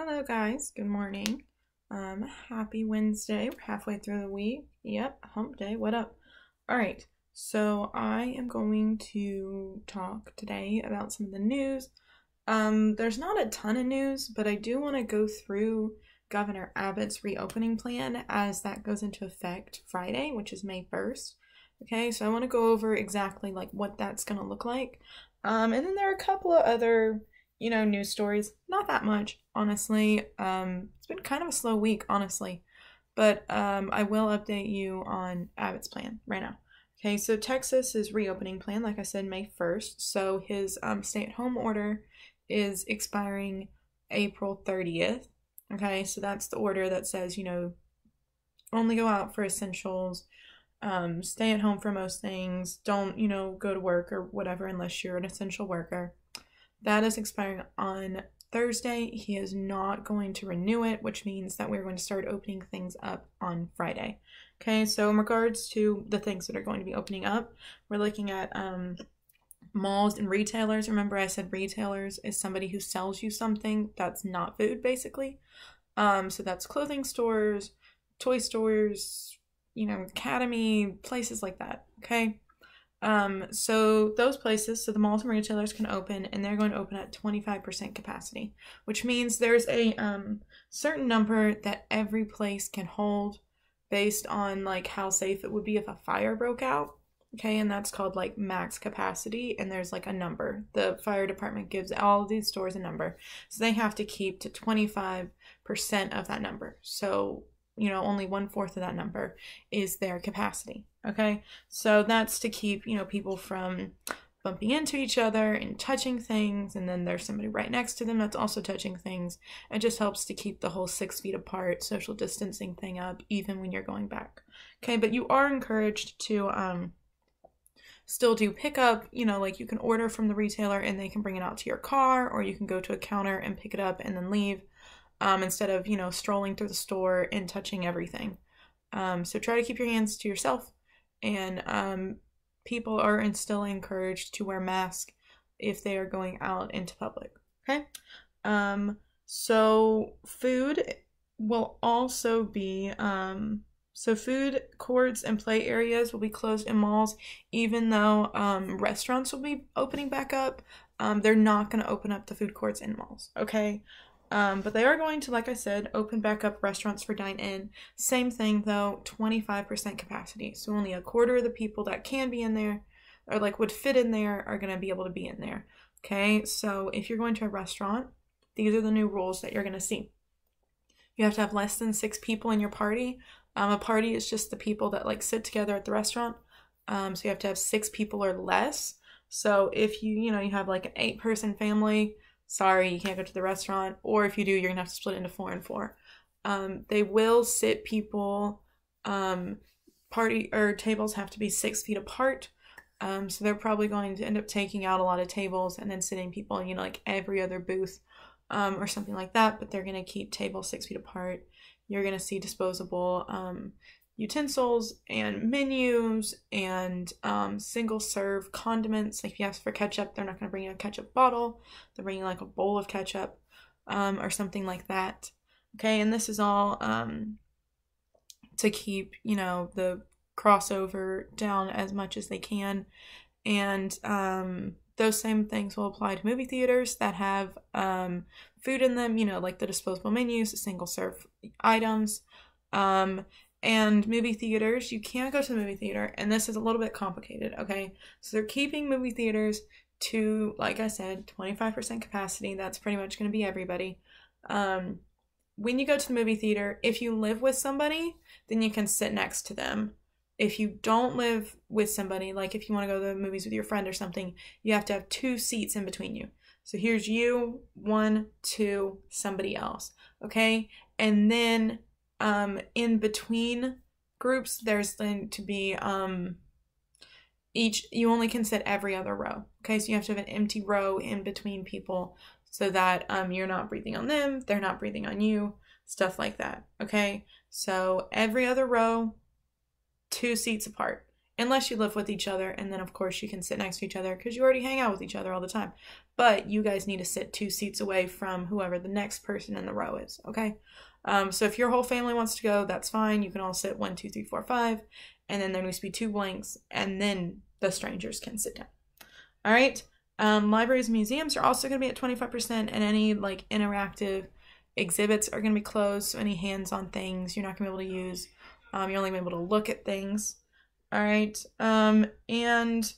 Hello, guys. Good morning. Um, happy Wednesday. We're halfway through the week. Yep, hump day. What up? All right. So I am going to talk today about some of the news. Um, there's not a ton of news, but I do want to go through Governor Abbott's reopening plan as that goes into effect Friday, which is May 1st. Okay, so I want to go over exactly like what that's going to look like. Um, and then there are a couple of other you know, news stories. Not that much, honestly. Um, it's been kind of a slow week, honestly. But um, I will update you on Abbott's plan right now. Okay, so Texas is reopening plan, like I said, May 1st. So his um, stay at home order is expiring April 30th. Okay, so that's the order that says, you know, only go out for essentials, um, stay at home for most things, don't, you know, go to work or whatever unless you're an essential worker. That is expiring on Thursday. He is not going to renew it, which means that we're going to start opening things up on Friday. Okay, so in regards to the things that are going to be opening up, we're looking at um, malls and retailers. Remember, I said retailers is somebody who sells you something that's not food, basically. Um, so that's clothing stores, toy stores, you know, academy, places like that. Okay. Um, so those places, so the malls and retailers can open, and they're going to open at 25% capacity, which means there's a um, certain number that every place can hold based on like how safe it would be if a fire broke out. Okay, and that's called like max capacity, and there's like a number. The fire department gives all these stores a number, so they have to keep to 25% of that number. So you know, only one fourth of that number is their capacity. Okay, so that's to keep, you know, people from bumping into each other and touching things, and then there's somebody right next to them that's also touching things. It just helps to keep the whole six feet apart social distancing thing up, even when you're going back. Okay, but you are encouraged to um, still do pickup. You know, like you can order from the retailer and they can bring it out to your car, or you can go to a counter and pick it up and then leave um, instead of, you know, strolling through the store and touching everything. Um, so try to keep your hands to yourself. And um, people are still encouraged to wear masks if they are going out into public. Okay. Um, so food will also be um, so food courts and play areas will be closed in malls, even though um, restaurants will be opening back up. Um, they're not going to open up the food courts in malls. Okay. Um, but they are going to, like I said, open back up restaurants for dine in. Same thing though, 25% capacity. So only a quarter of the people that can be in there or like would fit in there are going to be able to be in there. Okay, so if you're going to a restaurant, these are the new rules that you're going to see. You have to have less than six people in your party. Um, a party is just the people that like sit together at the restaurant. Um, so you have to have six people or less. So if you, you know, you have like an eight person family, sorry, you can't go to the restaurant. Or if you do, you're gonna have to split into four and four. Um, they will sit people. Um, party or tables have to be six feet apart. Um, so they're probably going to end up taking out a lot of tables and then sitting people, you know, like every other booth um, or something like that. But they're gonna keep tables six feet apart. You're gonna see disposable um, utensils and menus and um, single serve condiments. Like if you ask for ketchup, they're not going to bring you a ketchup bottle. They're bringing like a bowl of ketchup um, or something like that. Okay, and this is all um, to keep you know the crossover down as much as they can, and um, those same things will apply to movie theaters that have um, food in them. You know, like the disposable menus, single serve items. Um, and movie theaters, you can't go to the movie theater, and this is a little bit complicated, okay? So they're keeping movie theaters to, like I said, 25% capacity. That's pretty much going to be everybody. Um, when you go to the movie theater, if you live with somebody, then you can sit next to them. If you don't live with somebody, like if you want to go to the movies with your friend or something, you have to have two seats in between you. So here's you, one, two, somebody else, okay? And then um, in between groups, there's going to be um, each, you only can sit every other row. Okay, so you have to have an empty row in between people so that um, you're not breathing on them, they're not breathing on you, stuff like that. Okay, so every other row, two seats apart. unless you live with each other. And then, of course, you can sit next to each other because you already hang out with each other all the time. But you guys need to sit two seats away from whoever the next person in the row is, okay? Um, so if your whole family wants to go, that's fine. You can all sit one, two, three, four, five. And then there needs to be two blanks. And then the strangers can sit down. All right. Um, libraries and museums are also going to be at 25%, and any like interactive exhibits are going to be closed. So any hands-on things you're not going to be able to use. Um, you're only going to be able to look at things. All right. Um, and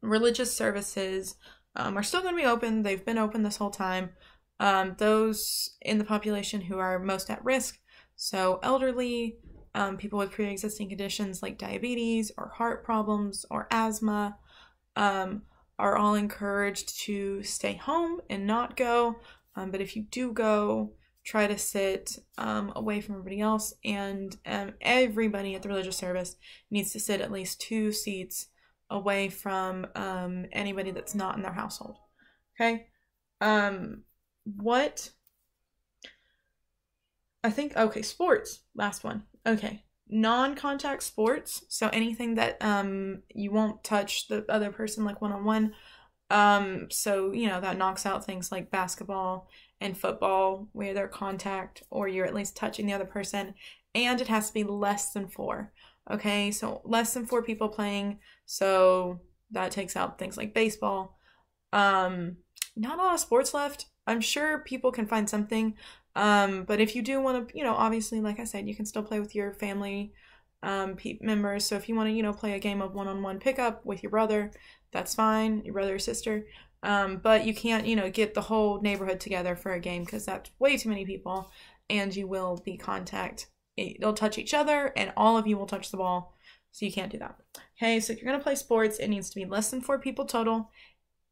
religious services um, are still going to be open. They've been open this whole time. Um, those in the population who are most at risk, so elderly, um, people with pre-existing conditions like diabetes or heart problems or asthma, um, are all encouraged to stay home and not go. Um, but if you do go, try to sit um, away from everybody else. And um, everybody at the religious service needs to sit at least two seats away from anybody that's not in their household. Okay. Um, what? I think, okay, sports. Last one. Okay non-contact sports so anything that um you won't touch the other person like one-on-one um so you know that knocks out things like basketball and football where they're contact or you're at least touching the other person and it has to be less than four okay so less than four people playing so that takes out things like baseball um not a lot of sports left i'm sure people can find something um, but if you do want to, you know, obviously, like I said, you can still play with your family um, members. So if you want to, you know, play a game of one-on-one pickup with your brother, that's fine, your brother or sister. Um, but you can't, you know, get the whole neighborhood together for a game because that's way too many people, and you will be contact. They'll touch each other, and all of you will touch the ball. So you can't do that. Okay, so if you're gonna play sports, it needs to be less than four people total,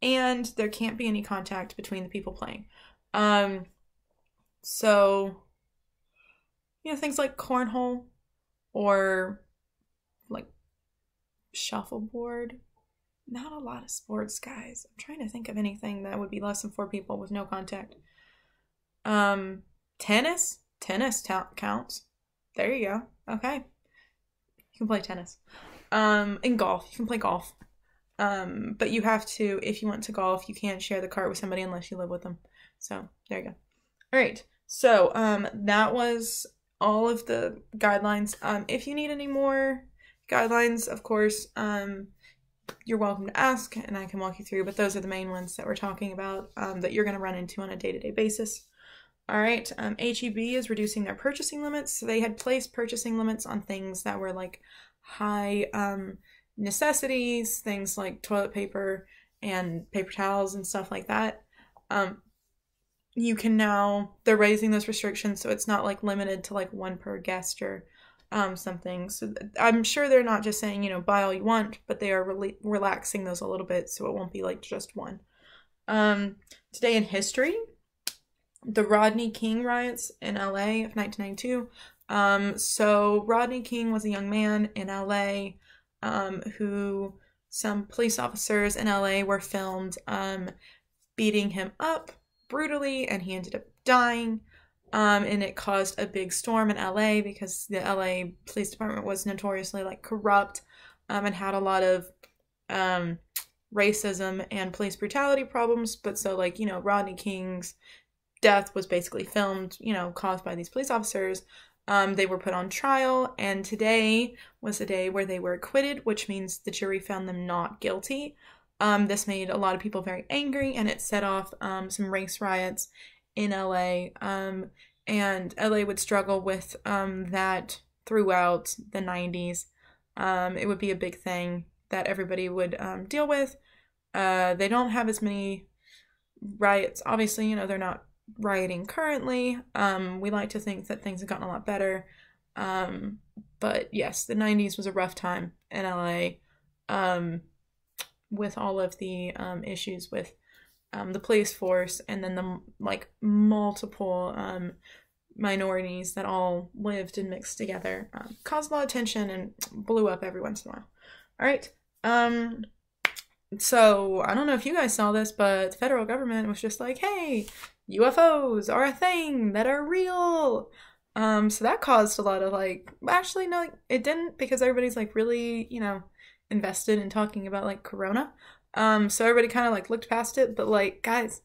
and there can't be any contact between the people playing. Um, so, you know, things like cornhole or like shuffleboard. Not a lot of sports, guys. I'm trying to think of anything that would be less than four people with no contact. Um, tennis. Tennis t- counts. There you go. Okay, you can play tennis. Um, and golf. You can play golf. Um, but you have to, if you want to golf, you can't share the cart with somebody unless you live with them. So there you go. All right. So, um, that was all of the guidelines. Um, if you need any more guidelines, of course, um, you're welcome to ask and I can walk you through, but those are the main ones that we're talking about um, that you're going to run into on a day to day basis. All right, um, HEB is reducing their purchasing limits. So they had placed purchasing limits on things that were like high um, necessities, things like toilet paper and paper towels and stuff like that. Um, you can now they're raising those restrictions so it's not like limited to like one per guest or um, something. So I'm sure they're not just saying you know buy all you want, but they are re- relaxing those a little bit so it won't be like just one. Um, today in history, the Rodney King riots in LA of 1992. Um, so Rodney King was a young man in LA um, who some police officers in LA were filmed um, beating him up brutally and he ended up dying. Um, and it caused a big storm in LA because the LA police department was notoriously like corrupt um, and had a lot of um, racism and police brutality problems. But so, like, you know, Rodney King's death was basically filmed, you know, caused by these police officers. Um, they were put on trial, and today was the day where they were acquitted, which means the jury found them not guilty. Um, this made a lot of people very angry and it set off um, some race riots in LA. Um, and LA would struggle with um, that throughout the 90s. Um, it would be a big thing that everybody would deal with. Uh, they don't have as many riots. Obviously, you know, they're not rioting currently. Um, we like to think that things have gotten a lot better. Um, but yes, the 90s was a rough time in LA. Um, with all of the um, issues with um, the police force and then the like multiple um, minorities that all lived and mixed together um, caused a lot of tension and blew up every once in a while. All right. Um. So I don't know if you guys saw this, but the federal government was just like, "Hey, UFOs are a thing that are real." Um, so that caused a lot of like, actually, no, it didn't because everybody's like really, you know, invested in talking about like Corona. Um, so everybody kind of like looked past it, but like, guys,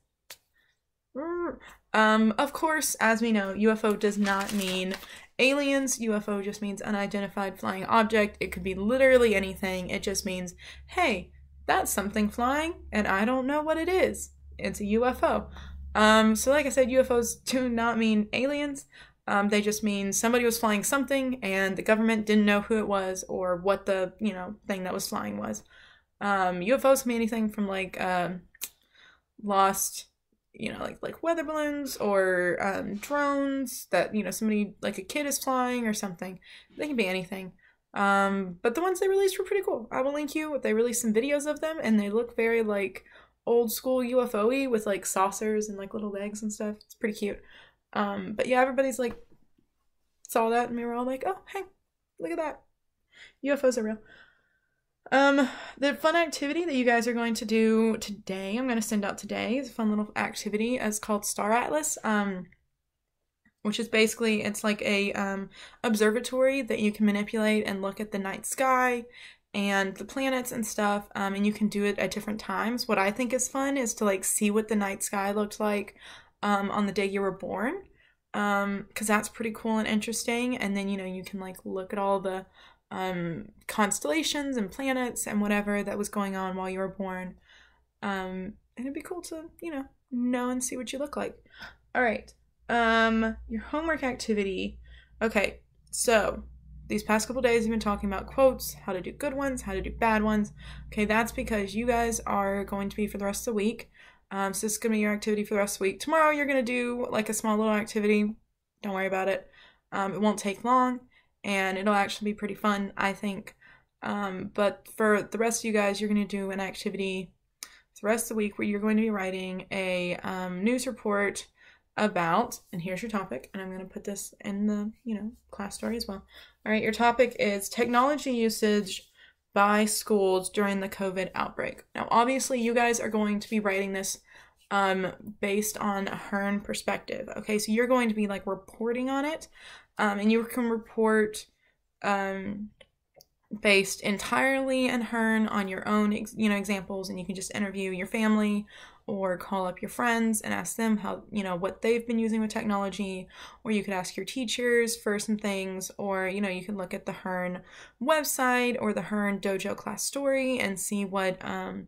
um, of course, as we know, UFO does not mean aliens. UFO just means unidentified flying object. It could be literally anything. It just means, hey, that's something flying, and I don't know what it is. It's a UFO. Um, so like I said, UFOs do not mean aliens. Um, they just mean somebody was flying something and the government didn't know who it was or what the, you know, thing that was flying was. Um, UFOs can be anything from like uh, lost, you know, like like weather balloons or um, drones that you know somebody like a kid is flying or something. They can be anything. Um, but the ones they released were pretty cool. I will link you. They released some videos of them, and they look very like old school UFO-y with like saucers and like little legs and stuff. It's pretty cute. Um, but yeah, everybody's like saw that and we were all like, oh hey, look at that. UFOs are real. Um, the fun activity that you guys are going to do today, I'm going to send out today, is a fun little activity. It's called Star Atlas. Um, which is basically it's like a um, observatory that you can manipulate and look at the night sky and the planets and stuff um, and you can do it at different times. What i think is fun is to like see what the night sky looked like um, on the day you were born because um, that's pretty cool and interesting. And then you know you can like look at all the um, constellations and planets and whatever that was going on while you were born um, and it'd be cool to you know know and see what you look like. All right um, your homework activity. Okay, so these past couple days, you've been talking about quotes, how to do good ones, how to do bad ones. Okay, that's because you guys are going to be for the rest of the week. Um, so this is gonna be your activity for the rest of the week. Tomorrow, you're gonna do like a small little activity. Don't worry about it. Um, it won't take long, and it'll actually be pretty fun, I think. Um, but for the rest of you guys, you're gonna do an activity for the rest of the week where you're going to be writing a um, news report about, and here's your topic, and I'm going to put this in the, you know, class story as well. All right, your topic is technology usage by schools during the COVID outbreak. Now, obviously, you guys are going to be writing this um, based on a perspective. Okay, so you're going to be like reporting on it, um, and you can report um, based entirely in Hearn on your own, you know, examples, and you can just interview your family or call up your friends and ask them how, you know, what they've been using with technology, or you could ask your teachers for some things, or, you know, you can look at the Hearn website or the Hearn Dojo class story and see what um,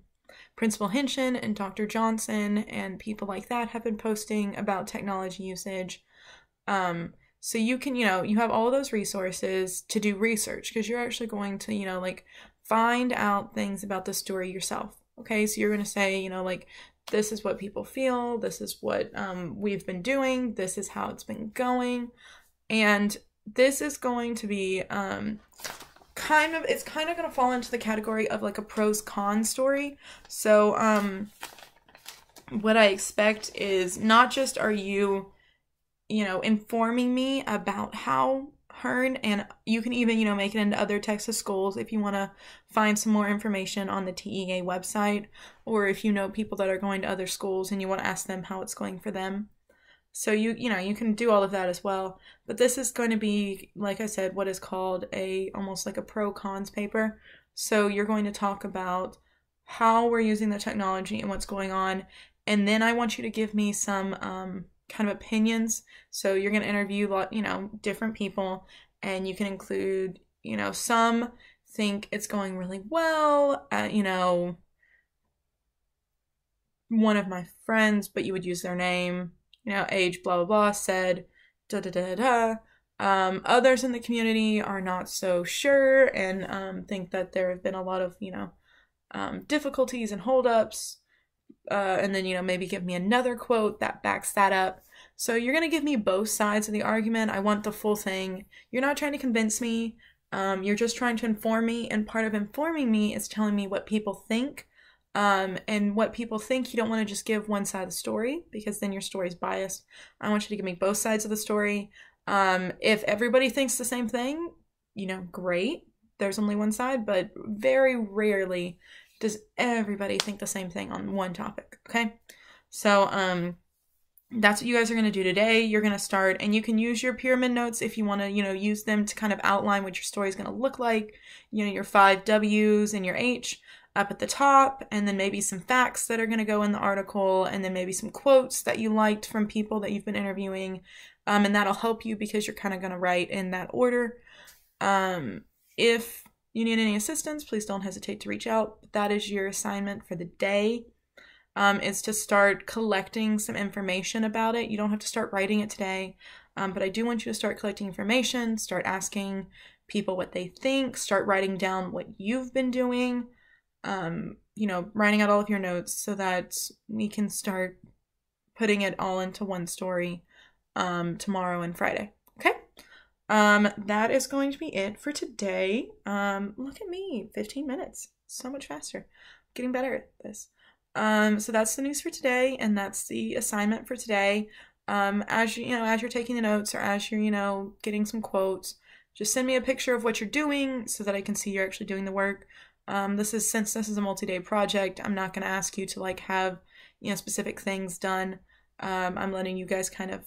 Principal Hinchin and Dr. Johnson and people like that have been posting about technology usage. Um, so you can, you know, you have all those resources to do research because you're actually going to, you know, like find out things about the story yourself. Okay, so you're going to say, you know, like this is what people feel, this is what um, we've been doing, this is how it's been going. And this is going to be um, kind of, it's kind of going to fall into the category of like a pros con story. So, um, what I expect is not just are you, you know, informing me about how And you can even, you know, make it into other Texas schools if you want to find some more information on the TEA website, or if you know people that are going to other schools and you want to ask them how it's going for them. So you, you know, you can do all of that as well. But this is going to be, like I said, what is called a almost like a pro cons paper. So you're going to talk about how we're using the technology and what's going on, and then I want you to give me some um, kind of opinions. So you're going to interview, you know, different people, and you can include, you know, some think it's going really well. Uh, you know, one of my friends, but you would use their name, you know, age, blah, blah, blah, said, da, da, da, da. Um, others in the community are not so sure and um, think that there have been a lot of, you know, um, difficulties and holdups uh, and then you know maybe give me another quote that backs that up. So you're gonna give me both sides of the argument. I want the full thing. You're not trying to convince me. Um, you're just trying to inform me and part of informing me is telling me what people think. Um, and what people think you don't want to just give one side of the story because then your story is biased. I want you to give me both sides of the story. Um, if everybody thinks the same thing you know great. There's only one side but very rarely does everybody think the same thing on one topic? Okay. So, um, that's what you guys are going to do today. You're going to start, and you can use your pyramid notes if you want to, you know, use them to kind of outline what your story is going to look like. You know, your five W's and your H up at the top, and then maybe some facts that are going to go in the article, and then maybe some quotes that you liked from people that you've been interviewing. Um, and that'll help you because you're kind of going to write in that order. Um, if you need any assistance, please don't hesitate to reach out. That is your assignment for the day um, is to start collecting some information about it. You don't have to start writing it today, um, but I do want you to start collecting information, start asking people what they think, start writing down what you've been doing, um, you know, writing out all of your notes so that we can start putting it all into one story um, tomorrow and Friday. Um, that is going to be it for today. Um, look at me, 15 minutes. So much faster. Getting better at this. Um, so that's the news for today, and that's the assignment for today. Um, as you, you know, as you're taking the notes or as you're, you know, getting some quotes, just send me a picture of what you're doing so that I can see you're actually doing the work. Um, this is since this is a multi-day project, I'm not going to ask you to like have, you know, specific things done. Um, I'm letting you guys kind of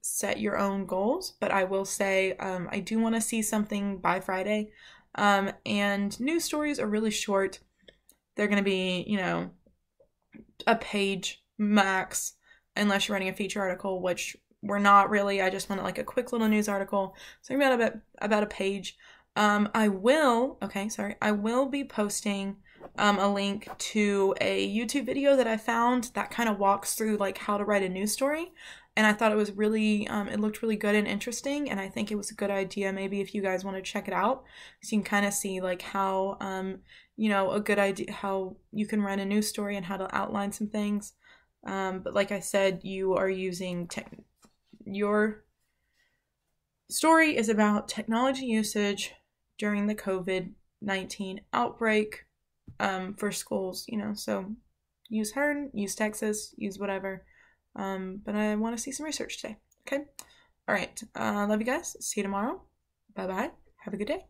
set your own goals, but I will say um, I do want to see something by Friday. Um, and news stories are really short. They're going to be, you know, a page max unless you're writing a feature article, which we're not really. I just wanted like a quick little news article. So about about about a page. Um, I will. Okay, sorry. I will be posting um, a link to a YouTube video that I found that kind of walks through like how to write a news story. And I thought it was really, um, it looked really good and interesting. And I think it was a good idea maybe if you guys want to check it out. So you can kind of see like how um, you know, a good idea how you can run a news story and how to outline some things. Um, but like I said, you are using tech. Your story is about technology usage during the COVID 19 outbreak um, for schools, you know, so use Hearn, use Texas, use whatever. Um, but I want to see some research today. Okay. All right. Uh, love you guys. See you tomorrow. Bye bye. Have a good day.